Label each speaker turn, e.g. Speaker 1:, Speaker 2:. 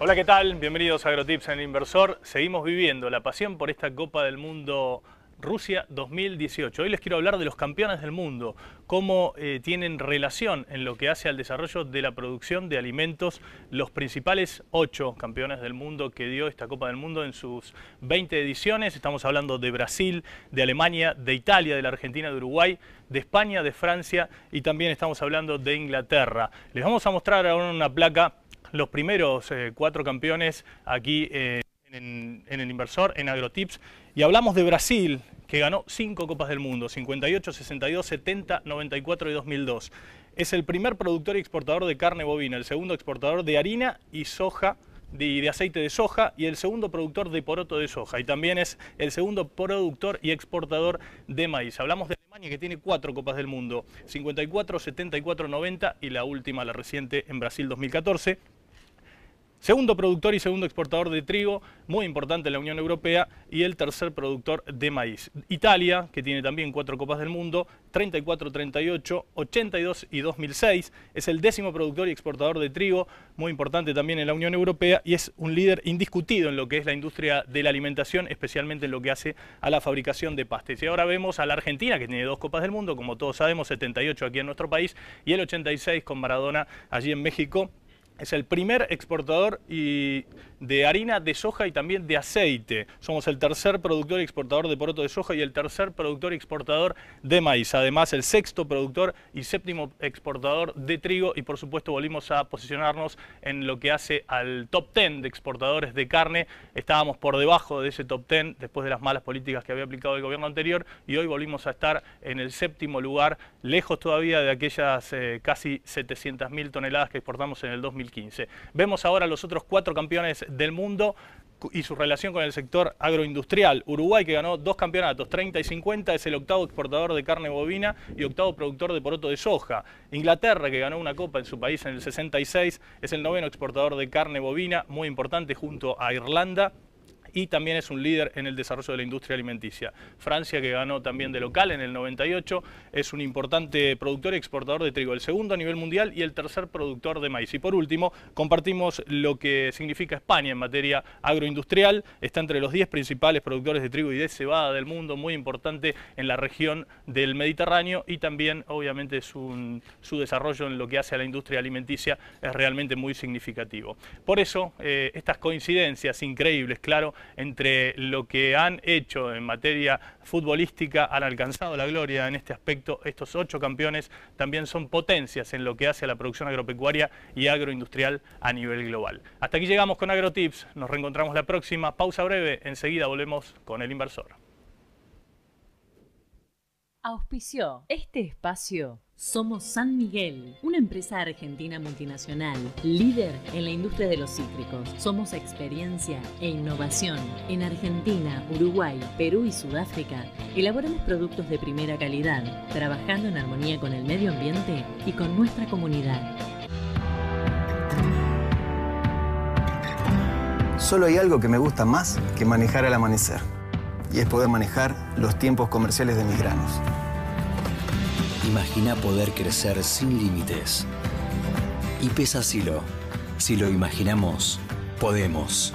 Speaker 1: Hola, ¿qué tal? Bienvenidos a AgroTips en el Inversor. Seguimos viviendo la pasión por esta Copa del Mundo Rusia 2018. Hoy les quiero hablar de los campeones del mundo, cómo eh, tienen relación en lo que hace al desarrollo de la producción de alimentos los principales ocho campeones del mundo que dio esta Copa del Mundo en sus 20 ediciones. Estamos hablando de Brasil, de Alemania, de Italia, de la Argentina, de Uruguay, de España, de Francia y también estamos hablando de Inglaterra. Les vamos a mostrar ahora una placa los primeros eh, cuatro campeones aquí eh, en, el inversor, en AgroTips. Y hablamos de Brasil, que ganó cinco Copas del Mundo, 58, 62, 70, 94 y 2002. Es el primer productor y exportador de carne bovina, el segundo exportador de harina y soja de, aceite de soja y el segundo productor de poroto de soja y también es el segundo productor y exportador de maíz. Hablamos de Alemania que tiene cuatro Copas del Mundo, 54, 74, 90 y la última, la reciente en Brasil 2014. Segundo productor y segundo exportador de trigo, muy importante en la Unión Europea, y el tercer productor de maíz. Italia, que tiene también cuatro Copas del Mundo, 34, 38, 82 y 2006, es el décimo productor y exportador de trigo, muy importante también en la Unión Europea, y es un líder indiscutido en lo que es la industria de la alimentación, especialmente en lo que hace a la fabricación de pastes. Y ahora vemos a la Argentina, que tiene dos Copas del Mundo, como todos sabemos, 78 aquí en nuestro país, y el 86 con Maradona allí en México, es el primer exportador de harina de soja y también de aceite. Somos el tercer productor y exportador de poroto de soja y el tercer productor y exportador de maíz. Además, el sexto productor y séptimo exportador de trigo y por supuesto volvimos a posicionarnos en lo que hace al top 10 de exportadores de carne. Estábamos por debajo de ese top 10 después de las malas políticas que había aplicado el gobierno anterior y hoy volvimos a estar en el séptimo lugar, lejos todavía de aquellas eh, casi 700.000 toneladas que exportamos en el 2015. Vemos ahora los otros cuatro campeones del mundo y su relación con el sector agroindustrial. Uruguay, que ganó dos campeonatos, 30 y 50, es el octavo exportador de carne bovina y octavo productor de poroto de soja. Inglaterra, que ganó una copa en su país en el 66, es el noveno exportador de carne bovina, muy importante junto a Irlanda y también es un líder en el desarrollo de la industria alimenticia. Francia, que ganó también de local en el 98, es un importante productor y exportador de trigo, el segundo a nivel mundial y el tercer productor de maíz. Y por último, compartimos lo que significa España en materia agroindustrial, está entre los 10 principales productores de trigo y de cebada del mundo, muy importante en la región del Mediterráneo y también obviamente su, desarrollo en lo que hace a la industria alimenticia es realmente muy significativo. Por eso, eh, estas coincidencias increíbles, claro, entre lo que han hecho en materia futbolística, han alcanzado la gloria en este aspecto. Estos ocho campeones también son potencias en lo que hace a la producción agropecuaria y agroindustrial a nivel global. Hasta aquí llegamos con AgroTips. Nos reencontramos la próxima. Pausa breve. Enseguida volvemos con el inversor.
Speaker 2: Auspició este espacio somos San Miguel, una empresa argentina multinacional, líder en la industria de los cítricos. Somos experiencia e innovación. En Argentina, Uruguay, Perú y Sudáfrica, elaboramos productos de primera calidad, trabajando en armonía con el medio ambiente y con nuestra comunidad.
Speaker 3: Solo hay algo que me gusta más que manejar al amanecer, y es poder manejar los tiempos comerciales de mis granos.
Speaker 4: Imagina poder crecer sin límites. Y pesa Silo. Si lo imaginamos, podemos.